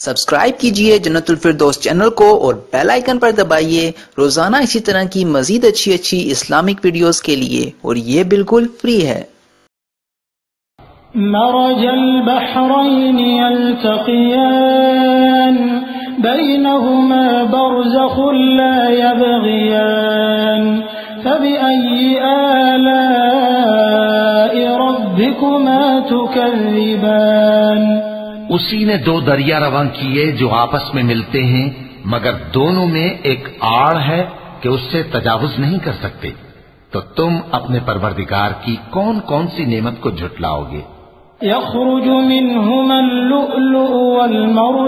Subscribe کیجیے جنت الفردوس چینل کو اور بیل آئیکن پر دبائیے۔ روزانہ اسی طرح کی مزید اچھی اچھی اسلامک ویڈیوز کے لیے اور یہ بالکل فری ہے۔ مرج البحرين يلتقيان بينهما برزخ لا يبغيان فبأي آلاء ربكما تكذبان اسی نے دو دریا رواں کیے جو آپس میں ملتے ہیں مگر دونوں میں ایک آڑ ہے کہ اس سے تجاوز نہیں کر سکتے۔ تو تم اپنے پروردگار کی کون کون سی نعمت کو جھٹلاؤ گے؟ يخرج منهما اللؤلؤ والمرجان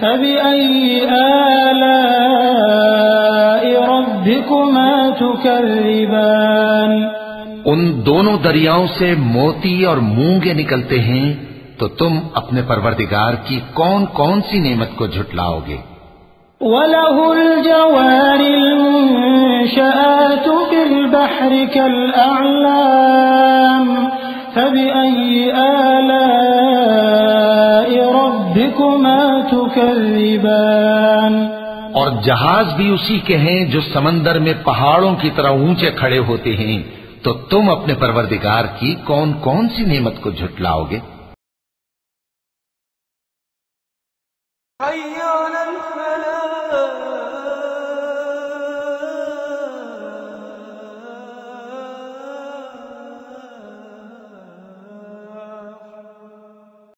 فبأي آلاء ربكما تكذبان ان دونوں دریاؤں سے موتی اور مونگے نکلتے ہیں۔ تو تم اپنے پروردگار کی کون کون سی نعمت کو جھٹلاؤ گے؟ وَلَهُ الْجَوَارِ الْمُنشَآتُ فِي الْبَحْرِ كَالْأَعْلَامِ فَبِأَيِّ آلَاءِ رَبِّكُمَا تُكَذِّبَانِ اور جہاز بھی اسی کے ہیں جو سمندر میں پہاڑوں کی طرح اونچے کھڑے ہوتے ہیں تو تم اپنے پروردگار کی کون کون سی نعمت کو جھٹلاؤ گے؟ حي على